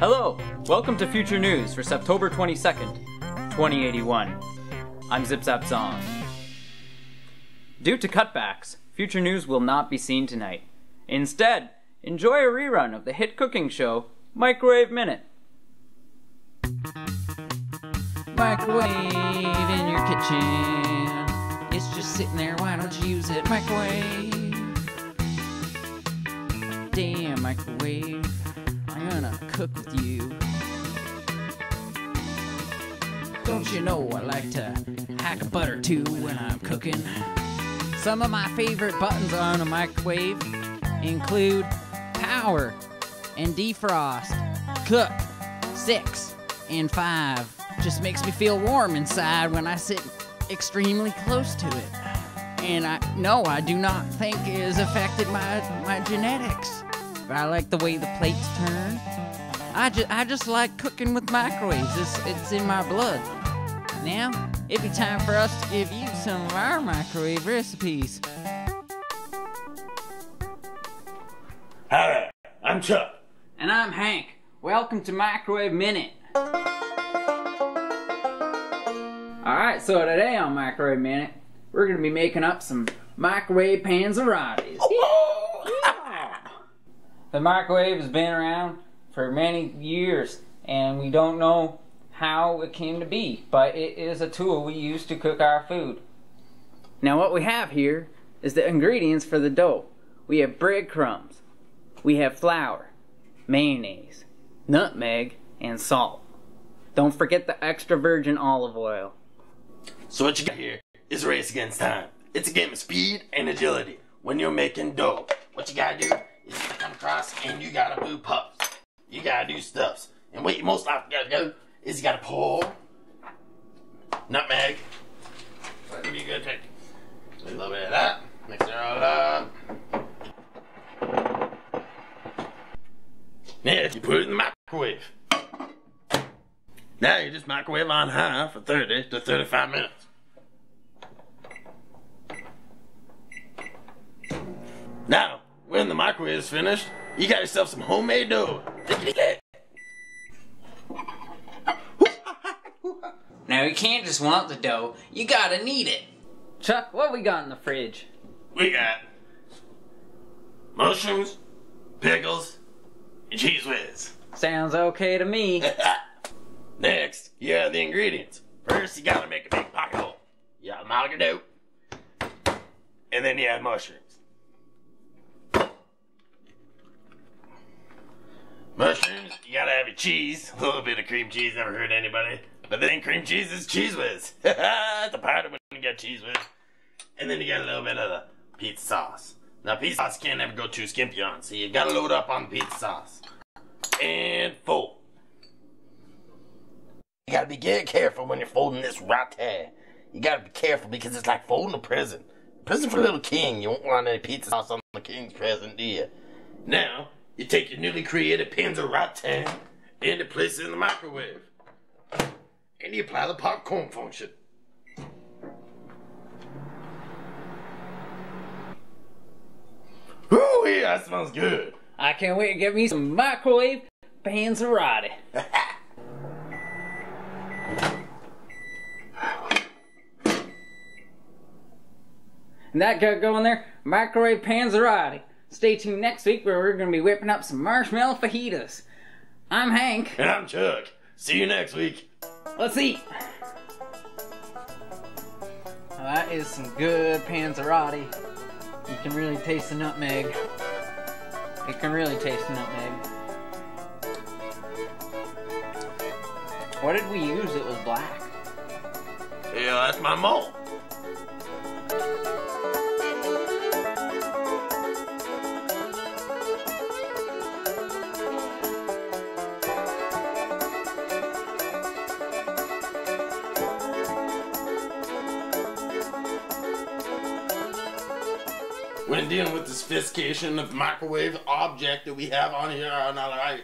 Hello, welcome to Future News for September 22nd, 2081. I'm Zip Zap Zong. Due to cutbacks, Future News will not be seen tonight. Instead, enjoy a rerun of the hit cooking show, Microwave Minute. Microwave in your kitchen. It's just sitting there. Why don't you use it? Microwave. Damn, microwave. Cook with you. Don't you know I like to hack a butter too when I'm cooking? Some of my favorite buttons on a microwave include power and defrost, cook, six, and five. Just makes me feel warm inside when I sit extremely close to it. And I no, I do not think it has affected my my genetics. But I like the way the plates turn. I just I just like cooking with microwaves. It's it's in my blood. Now, it'd be time for us to give you some of our microwave recipes. Hi, I'm Chuck. And I'm Hank. Welcome to Microwave Minute. Alright, so today on Microwave Minute, we're gonna be making up some microwave panzerottis. Oh, the microwave has been around for many years, and we don't know how it came to be, but it is a tool we use to cook our food. Now, what we have here is the ingredients for the dough. We have breadcrumbs, we have flour, mayonnaise, nutmeg, and salt. Don't forget the extra virgin olive oil. So what you got here is a race against time. It's a game of speed and agility. When you're making dough, what you gotta do is you gotta come across and you gotta do puffs. You gotta do stuffs. And what you most often gotta do is you gotta pour nutmeg. That'd be a good take. A little bit of that. Mix it all up. Now you put it in the microwave. Now you just microwave on high for 30 to 35 minutes. Now, when the microwave is finished, you got yourself some homemade dough. Now, you can't just want the dough, you gotta need it. Chuck, what we got in the fridge? We got mushrooms, pickles, and Cheez Whiz. Sounds okay to me. Next, you have the ingredients. First, you gotta make a big pocket hole. You gotta melt your dough. And then you add mushrooms. Mushrooms, you gotta have your cheese. A little bit of cream cheese, never hurt anybody. But then cream cheese is Cheez Whiz. It's the part of when you get Cheez Whiz. And then you get a little bit of the pizza sauce. Now, pizza sauce can't ever go too skimpy on, so you gotta load up on pizza sauce. And fold. You gotta be get careful when you're folding this ratte. You gotta be careful because it's like folding a present. Present for little king. You won't want any pizza sauce on the king's present, do you? Now, you take your newly created panzer ratte and you place it in the microwave. And you apply the popcorn function. Ooh, yeah, that smells good. I can't wait to get me some microwave panzerotti. and that got going there, microwave panzerotti. Stay tuned next week where we're going to be whipping up some marshmallow fajitas. I'm Hank. And I'm Chuck. See you next week. Let's eat. That is some good panzerotti. You can really taste the nutmeg. You can really taste the nutmeg. What did we use It was black? Yeah, that's my mole. When dealing with the sophistication of microwave object that we have on here on our